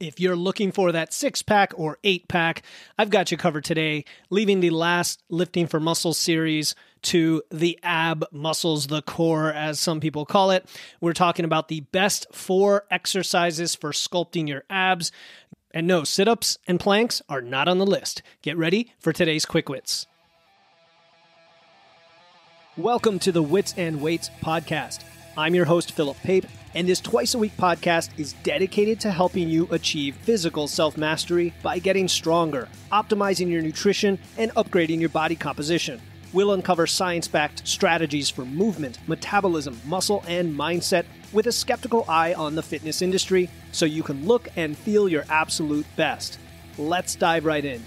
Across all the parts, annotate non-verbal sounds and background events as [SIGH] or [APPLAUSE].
If you're looking for that six pack or eight pack, I've got you covered today, leaving the last Lifting for Muscles series to the ab muscles, the core, as some people call it. We're talking about the best four exercises for sculpting your abs. And no, sit ups and planks are not on the list. Get ready for today's Quick Wits. Welcome to the Wits and Weights podcast. I'm your host, Philip Pape and this twice a week podcast is dedicated to helping you achieve physical self mastery by getting stronger, optimizing your nutrition, and upgrading your body composition. We'll uncover science backed strategies for movement, metabolism, muscle, and mindset with a skeptical eye on the fitness industry so you can look and feel your absolute best. Let's dive right in.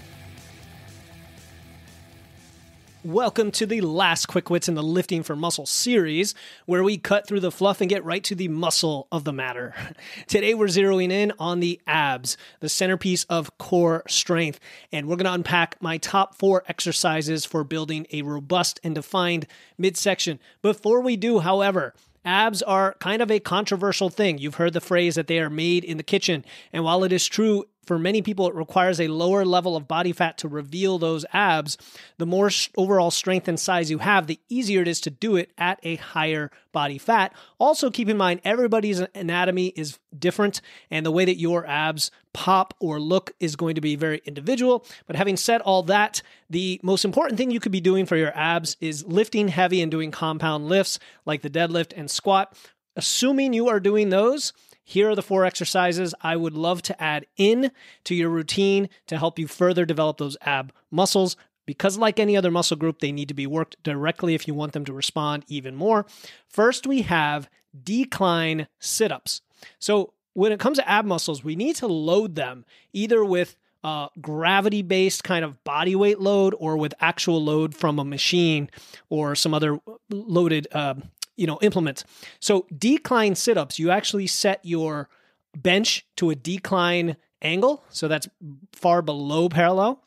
Welcome to the last Quick Wits in the Lifting for Muscle series, where we cut through the fluff and get right to the muscle of the matter. [LAUGHS] Today, we're zeroing in on the abs, the centerpiece of core strength, and we're going to unpack my top four exercises for building a robust and defined midsection. Before we do, however, Abs are kind of a controversial thing. You've heard the phrase that they are made in the kitchen. And while it is true, for many people, it requires a lower level of body fat to reveal those abs. The more overall strength and size you have, the easier it is to do it at a higher body fat. Also, keep in mind, everybody's anatomy is different, and the way that your abs pop or look is going to be very individual. But having said all that, the most important thing you could be doing for your abs is lifting heavy and doing compound lifts like the deadlift and squat. Assuming you are doing those, here are the four exercises I would love to add in to your routine to help you further develop those ab muscles. Because, like any other muscle group, they need to be worked directly if you want them to respond even more. First, we have decline sit ups. So, when it comes to ab muscles, we need to load them either with uh, gravity based kind of body weight load or with actual load from a machine or some other loaded uh, you know implements. So decline sit-ups, you actually set your bench to a decline angle, so that's far below parallel,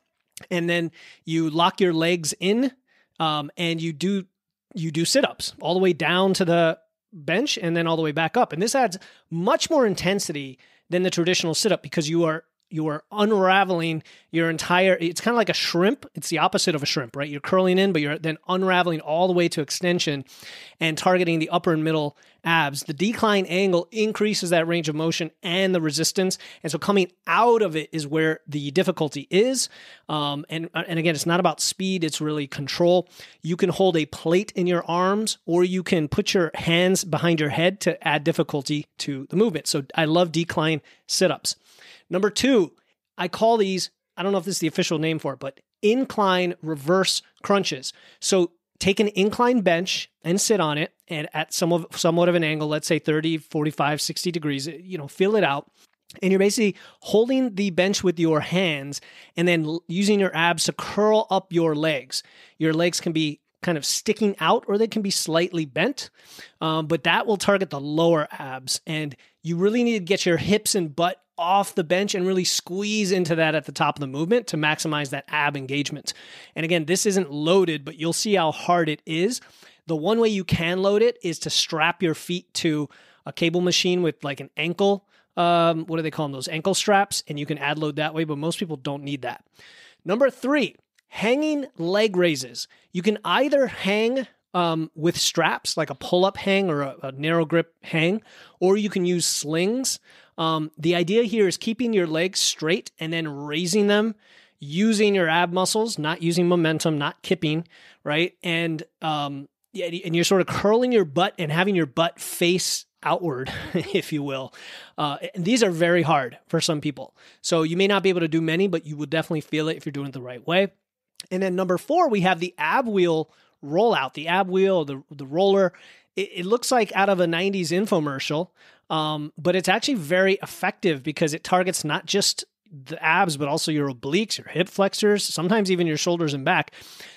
and then you lock your legs in, um, and you do you do sit-ups all the way down to the bench and then all the way back up, and this adds much more intensity than the traditional sit-up because you are you are unraveling your entire it's kind of like a shrimp. It's the opposite of a shrimp right? You're curling in but you're then unraveling all the way to extension and targeting the upper and middle abs. The decline angle increases that range of motion and the resistance and so coming out of it is where the difficulty is. Um, and and again it's not about speed it's really control. You can hold a plate in your arms or you can put your hands behind your head to add difficulty to the movement. So i love decline sit-ups Number two, I call these, I don't know if this is the official name for it, but incline reverse crunches. So take an incline bench and sit on it and at some of, somewhat of an angle, let's say 30, 45, 60 degrees, you know, fill it out. And you're basically holding the bench with your hands and then using your abs to curl up your legs. Your legs can be kind of sticking out or they can be slightly bent, um, but that will target the lower abs. And you really need to get your hips and butt off the bench and really squeeze into that at the top of the movement to maximize that ab engagement. And again, this isn't loaded, but you'll see how hard it is. The one way you can load it is to strap your feet to a cable machine with like an ankle. Um, what do they call them? Those ankle straps, and you can add load that way, but most people don't need that. Number three, hanging leg raises. You can either hang um, with straps, like a pull up hang or a, a, narrow grip hang, or you can use slings. Um, the idea here is keeping your legs straight and then raising them using your ab muscles, not using momentum, not kipping, right? And um, and you're sort of curling your butt and having your butt face outward, [LAUGHS] if you will. Uh, and these are very hard for some people. So you may not be able to do many, but you will definitely feel it if you're doing it the right way. And then number four, we have the ab wheel rollout, the ab wheel, the the roller. It, it looks like out of a '90s infomercial. Um, but it's actually very effective because it targets not just the abs, but also your obliques, your hip flexors, sometimes even your shoulders and back.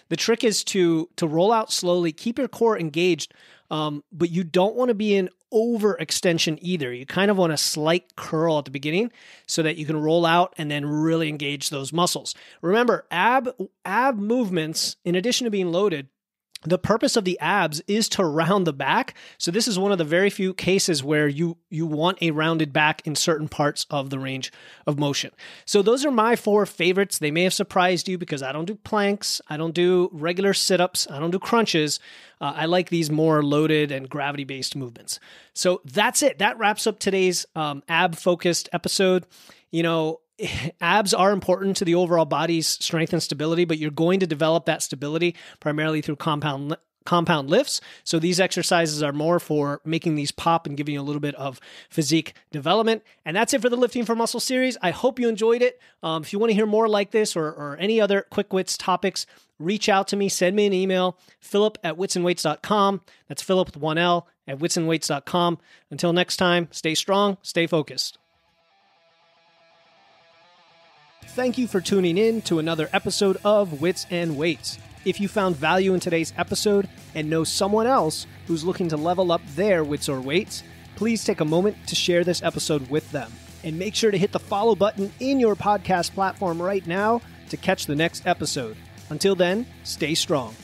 The trick is to to roll out slowly, keep your core engaged, um, but you don't want to be in overextension either. You kind of want a slight curl at the beginning so that you can roll out and then really engage those muscles. Remember, ab ab movements, in addition to being loaded, the purpose of the abs is to round the back. So this is one of the very few cases where you you want a rounded back in certain parts of the range of motion. So those are my four favorites. They may have surprised you because i don't do planks. I don't do regular sit-ups. I don't do crunches. Uh, i like these more loaded and gravity based movements. So that's it. That wraps up today's um, ab focused episode. You know abs are important to the overall body's strength and stability, but you're going to develop that stability primarily through compound compound lifts. So these exercises are more for making these pop and giving you a little bit of physique development. And that's it for the Lifting for Muscle series. I hope you enjoyed it. Um, if you want to hear more like this or, or any other quick wits topics, reach out to me, send me an email, philip at witsandweights.com. That's Philip with one L at witsandweights.com. Until next time, stay strong, stay focused. Thank you for tuning in to another episode of Wits and Weights. If you found value in today's episode and know someone else who's looking to level up their wits or weights, please take a moment to share this episode with them. And make sure to hit the follow button in your podcast platform right now to catch the next episode. Until then, stay strong.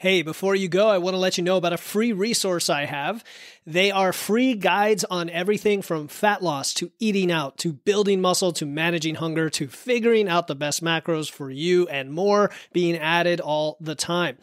Hey, before you go, I want to let you know about a free resource I have. They are free guides on everything from fat loss to eating out to building muscle to managing hunger to figuring out the best macros for you and more being added all the time.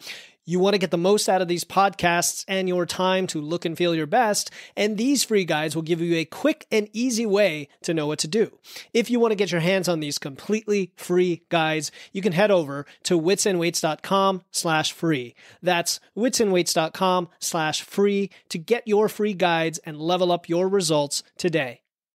You want to get the most out of these podcasts and your time to look and feel your best, and these free guides will give you a quick and easy way to know what to do. If you want to get your hands on these completely free guides, you can head over to witsandweights.com slash free. That's witsandweights.com slash free to get your free guides and level up your results today.